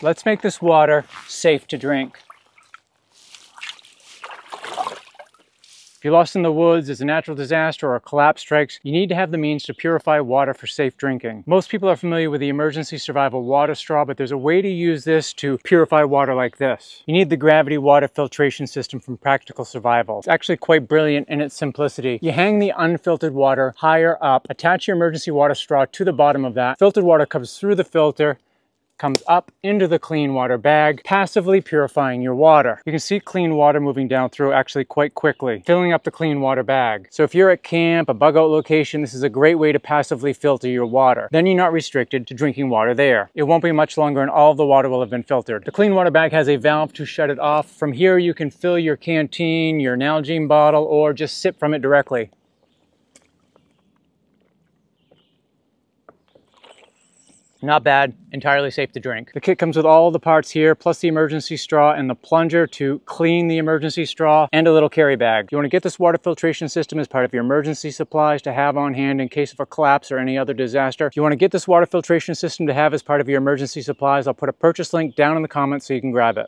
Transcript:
Let's make this water safe to drink. If you're lost in the woods, there's a natural disaster or a collapse strikes, you need to have the means to purify water for safe drinking. Most people are familiar with the emergency survival water straw, but there's a way to use this to purify water like this. You need the gravity water filtration system from Practical Survival. It's actually quite brilliant in its simplicity. You hang the unfiltered water higher up, attach your emergency water straw to the bottom of that. Filtered water comes through the filter, comes up into the clean water bag, passively purifying your water. You can see clean water moving down through actually quite quickly, filling up the clean water bag. So if you're at camp, a bug out location, this is a great way to passively filter your water. Then you're not restricted to drinking water there. It won't be much longer and all of the water will have been filtered. The clean water bag has a valve to shut it off. From here you can fill your canteen, your Nalgene bottle, or just sip from it directly. Not bad, entirely safe to drink. The kit comes with all the parts here, plus the emergency straw and the plunger to clean the emergency straw, and a little carry bag. You wanna get this water filtration system as part of your emergency supplies to have on hand in case of a collapse or any other disaster. You wanna get this water filtration system to have as part of your emergency supplies, I'll put a purchase link down in the comments so you can grab it.